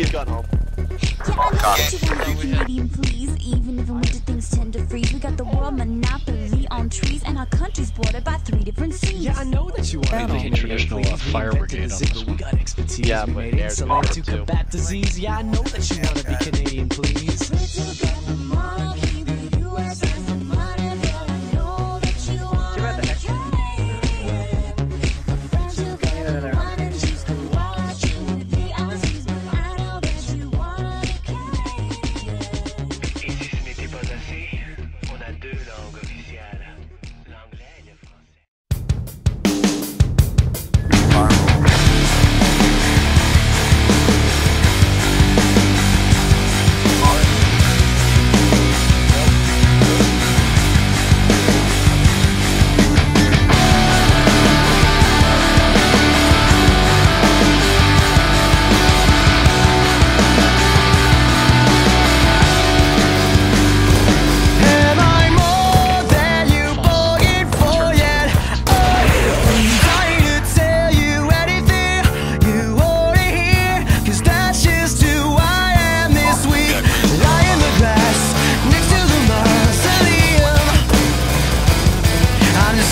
He's gone home. Oh, God. Canadian, please. Even if winter things tend to freeze, we got the world monopoly on trees, and our country's bordered by three different seas. Yeah, I know that you want to hit traditional uh, fire brigade on this. We got expertise, yeah, we made it, to combat disease. Yeah, I know that you want to be Canadian,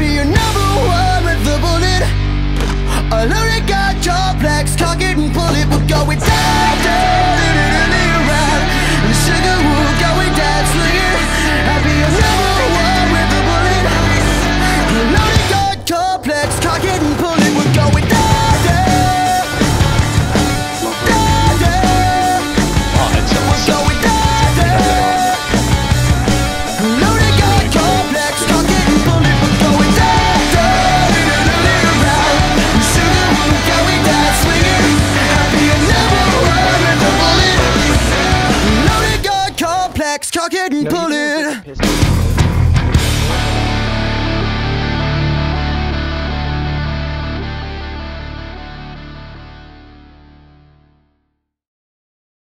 be your number one with the bullet. A loaded gun, complex, cock it and pull it, we'll go inside tuck it and pull